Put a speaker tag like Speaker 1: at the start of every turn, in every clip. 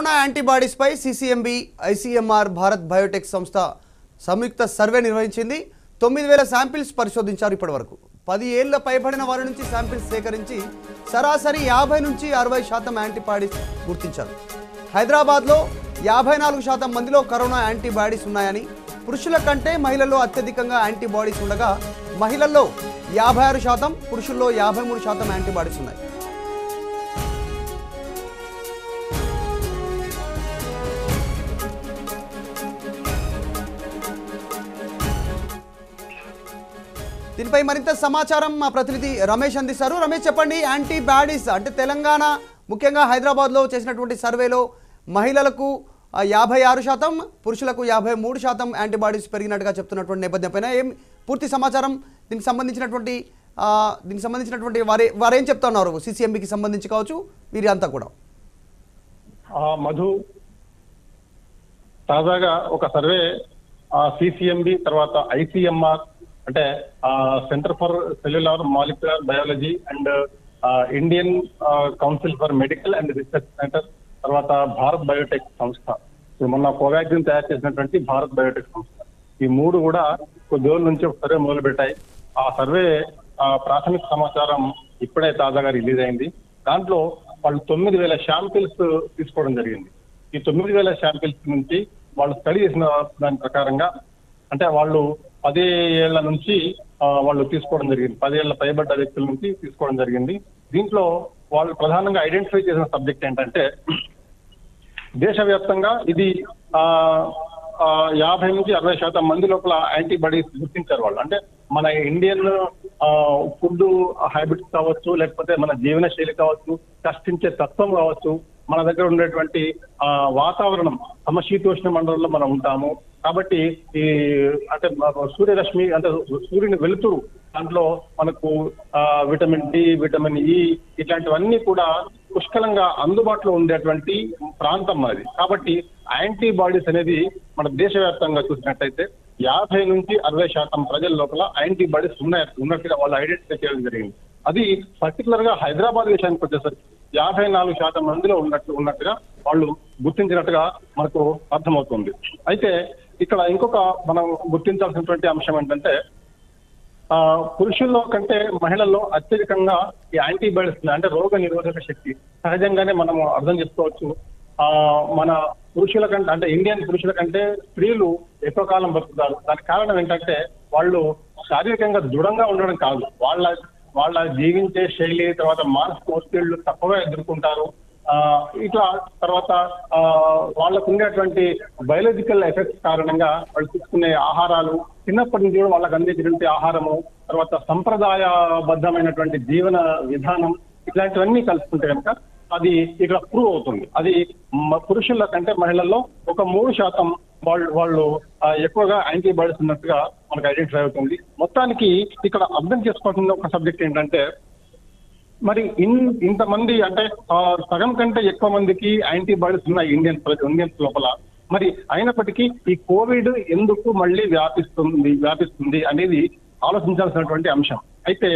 Speaker 1: Corona యాంటీబాడీస్పై CCMB ICMR Bharat Biotech సంస్థ సంయుక్త సర్వే నిర్వహించింది. తొమ్మిది వేల శాంపిల్స్ పరిశోధించారు ఇప్పటివరకు. పది ఏళ్ళ పైబడిన వారి నుంచి శాంపిల్స్ సేకరించి సరాసరి యాభై నుంచి అరవై శాతం యాంటీబాడీస్ గుర్తించారు. హైదరాబాద్లో యాభై నాలుగు శాతం మందిలో కరోనా యాంటీబాడీస్ ఉన్నాయని పురుషుల కంటే మహిళల్లో అత్యధికంగా యాంటీబాడీస్ ఉండగా మహిళల్లో యాభై ఆరు శాతం పురుషుల్లో యాభై మూడు శాతం యాంటీబాడీస్ ఉన్నాయి. దీనిపై మరింత సమాచారం మా ప్రతినిధి రమేష్ అందిస్తారు. రమేష్ చెప్పండి యాంటీ బ్యాడీస్ అంటే తెలంగాణ ముఖ్యంగా హైదరాబాద్లో చేసినటువంటి సర్వేలో మహిళలకు యాభై ఆరు శాతం పురుషులకు యాభై మూడు శాతం యాంటీబాడీస్ పెరిగినట్టుగా చెప్తున్నటువంటి నేపథ్యంపైన ఏం పూర్తి సమాచారం? దీనికి సంబంధించినటువంటి దీనికి సంబంధించినటువంటి వారే వారేం చెప్తున్నారు? సిసిఎంబికి సంబంధించి కావచ్చు వీరి అంతా కూడా
Speaker 2: మధు తాజాగా ఒక సర్వే సిసిఎంబి తర్వాత ఐసిఎంఆర్ అంటే centre for cellular molecular biology and Indian council for medical and research centre తర్వాత భారత్ బయోటెక్ సంస్థ. మొన్న కోవాక్సిన్ తయారు చేసినటువంటి భారత్ బయోటెక్ సంస్థ. ఈ మూడు కూడా కొద్ది రోజుల నుంచి ఒక సర్వే మొదలు పెట్టాయి ఆ సర్వే ప్రాథమిక సమాచారం ఇప్పుడే తాజాగా రిలీజ్ అయింది. దాంట్లో వాళ్ళు తొమ్మిది వేల శాంపిల్స్ తీసుకోవడం జరిగింది. ఈ తొమ్మిది వేల శాంపిల్స్ నుంచి వాళ్ళు స్టడీ చేసిన దాని ప్రకారంగా అంటే వాళ్ళు పది ఏళ్ళ నుంచి వాళ్ళు తీసుకోవడం జరిగింది. పదేళ్ళ పైబడ్డ వ్యక్తుల నుంచి తీసుకోవడం జరిగింది. దీంట్లో వాళ్ళు ప్రధానంగా ఐడెంటిఫై చేసిన సబ్జెక్ట్ ఏంటంటే దేశవ్యాప్తంగా ఇది ఆ ఆ, యాభై నుంచి అరవై శాతం మంది లోపల యాంటీబాడీస్ గుర్తించారు వాళ్ళు. అంటే మన ఇండియన్ ఫుడ్ హ్యాబిట్స్ కావచ్చు లేకపోతే మన జీవన శైలి కావచ్చు కష్టించే తత్వం కావచ్చు మన దగ్గర ఉండేటువంటి ఆ, వాతావరణం సమశీతోష్ణ మండలంలో మనం ఉంటాము. కాబట్టి ఈ అంటే సూర్యరశ్మి అంటే సూర్యుని వెలుతురు దాంట్లో మనకు ఆ, విటమిన్ డి విటమిన్ ఇ ఇట్లాంటివన్నీ కూడా పుష్కలంగా అందుబాటులో ఉండేటువంటి ప్రాంతం అది కాబట్టి యాంటీబాడీస్ అనేది మన దేశవ్యాప్తంగా చూసినట్టయితే యాభై నుంచి అరవై శాతం ప్రజల లోపల యాంటీబాడీస్ ఉన్నాయి ఉన్నట్టుగా వాళ్ళు ఐడెంటిఫై చేయడం జరిగింది. అది పర్టికులర్గా హైదరాబాద్ విషయానికి వచ్చేసరికి యాభై నాలుగు శాతం మందిలో ఉన్నట్టు ఉన్నట్టుగా వాళ్ళు గుర్తించినట్టుగా మనకు అర్థమవుతుంది. అయితే ఇక్కడ ఇంకొక మనం గుర్తించాల్సినటువంటి అంశం ఏంటంటే ఆ, పురుషుల్లో కంటే మహిళల్లో అత్యధికంగా ఈ యాంటీబయాటిక్స్ అంటే రోగ నిరోధక శక్తి సహజంగానే మనం అర్థం చేసుకోవచ్చు. ఆ మన పురుషుల కంటే అంటే ఇండియన్ పురుషుల కంటే స్త్రీలు ఎక్కువ కాలం బతుకుతారు. దానికి కారణం ఏంటంటే వాళ్ళు శారీరకంగా దృఢంగా ఉండడం కాదు. వాళ్ళ వాళ్ళ జీవించే శైలి తర్వాత మానసిక ఒత్తిళ్ళు తక్కువగా ఎదుర్కొంటారు. ఆ ఇట్లా తర్వాత ఆ వాళ్ళకు ఉండేటువంటి బయాలజికల్ ఎఫెక్ట్స్ కారణంగా వాళ్ళు తీసుకునే ఆహారాలు చిన్నప్పటి నుంచి కూడా వాళ్ళకి అందించినటువంటి ఆహారము తర్వాత సంప్రదాయబద్ధమైనటువంటి జీవన విధానం ఇట్లాంటివన్నీ కలుసుకుంటే కనుక అది ఇక్కడ ప్రూవ్ అవుతుంది. అది పురుషుల కంటే మహిళల్లో ఒక మూడు శాతం వాళ్ళు వాళ్ళు ఎక్కువగా యాంటీబాడీస్ ఉన్నట్టుగా మనకు ఐడెంటిఫై అవుతుంది. మొత్తానికి ఇక్కడ అర్థం చేసుకోవాల్సిన ఒక సబ్జెక్ట్ ఏంటంటే మరి ఇన్ ఇంతమంది అంటే సగం కంటే ఎక్కువ మందికి యాంటీబాడీస్ ఉన్నాయి ఇండియన్ ఇండియన్స్ లోపల. మరి అయినప్పటికీ ఈ కోవిడ్ ఎందుకు మళ్ళీ వ్యాపిస్తుంది వ్యాపిస్తుంది అనేది ఆలోచించాల్సినటువంటి అంశం. అయితే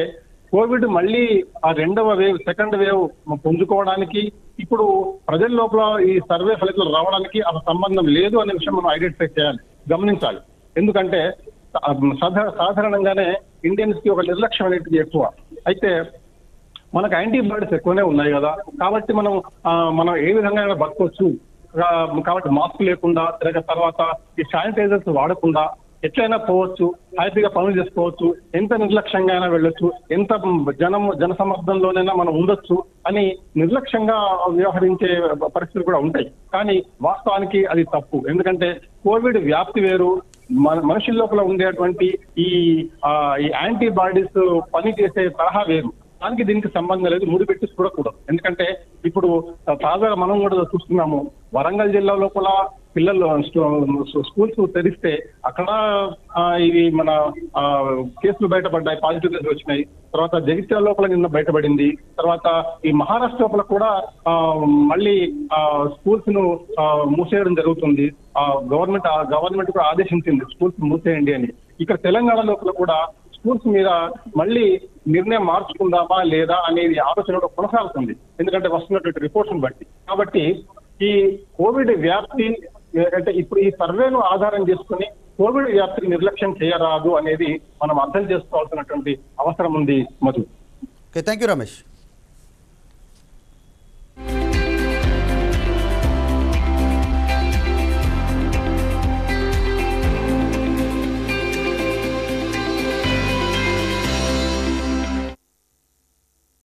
Speaker 2: కోవిడ్ మళ్ళీ ఆ రెండవ వేవ్ సెకండ్ వేవ్ పుంజుకోవడానికి ఇప్పుడు ప్రజల లోపల ఈ సర్వే ఫలితాలు రావడానికి ఆ సంబంధం లేదు అనే విషయం మనం ఐడెంటిఫై చేయాలి గమనించాలి. ఎందుకంటే సాధారణంగానే ఇండియన్స్కి ఒక నిర్లక్ష్యం అనేది ఎక్కువ. అయితే మనకు యాంటీబాడీస్ ఎక్కువనే ఉన్నాయి కదా కాబట్టి మనం మనం ఏ విధంగా అయినా బతకొచ్చు. కాబట్టి మాస్క్ లేకుండా తిరగ తర్వాత ఈ శానిటైజర్స్ వాడకుండా ఎట్లయినా పోవచ్చు హ్యాపీగా పనులు చేసుకోవచ్చు ఎంత నిర్లక్ష్యంగా అయినా వెళ్ళొచ్చు ఎంత జనం జనసమర్థంలోనైనా మనం ఉండొచ్చు అని నిర్లక్ష్యంగా వ్యవహరించే పరిస్థితులు కూడా ఉంటాయి. కానీ వాస్తవానికి అది తప్పు. ఎందుకంటే కోవిడ్ వ్యాప్తి వేరు మన మనుషుల లోపల ఉండేటువంటి ఈ యాంటీబాడీస్ పని చేసే తరహా వేరు. దానికి దీనికి సంబంధం లేదు ముడిపెట్టి చూడకూడదు. ఎందుకంటే ఇప్పుడు తాజాగా మనం కూడా చూస్తున్నాము వరంగల్ జిల్లా లోపల పిల్లలు స్కూల్స్ తెరిస్తే అక్కడ ఇవి మన ఆ, కేసులు బయటపడ్డాయి పాజిటివ్ కేసులు వచ్చినాయి. తర్వాత జగిత్యాల లోపల నిన్న బయటపడింది. తర్వాత ఈ మహారాష్ట్ర లోపల కూడా ఆ, మళ్ళీ ఆ, స్కూల్స్ను మూసేయడం జరుగుతుంది. ఆ గవర్నమెంట్ ఆ గవర్నమెంట్ కూడా ఆదేశించింది స్కూల్స్ మూసేయండి అని. ఇక్కడ తెలంగాణ లోపల కూడా స్కూల్స్ మీద మళ్ళీ నిర్ణయం మార్చుకుందామా లేదా అనేది ఆలోచన కూడా కొనసాగుతుంది. ఎందుకంటే వస్తున్నటువంటి రిపోర్ట్స్ బట్టి. కాబట్టి ఈ కోవిడ్ వ్యాప్తి అంటే ఇప్పుడు ఈ సర్వేను ఆధారం చేసుకుని కోవిడ్ వ్యాప్తిని నిర్లక్ష్యం చేయరాదు అనేది మనం అర్థం చేసుకోవాల్సినటువంటి అవసరం ఉంది మధు.
Speaker 1: Thank you Ramesh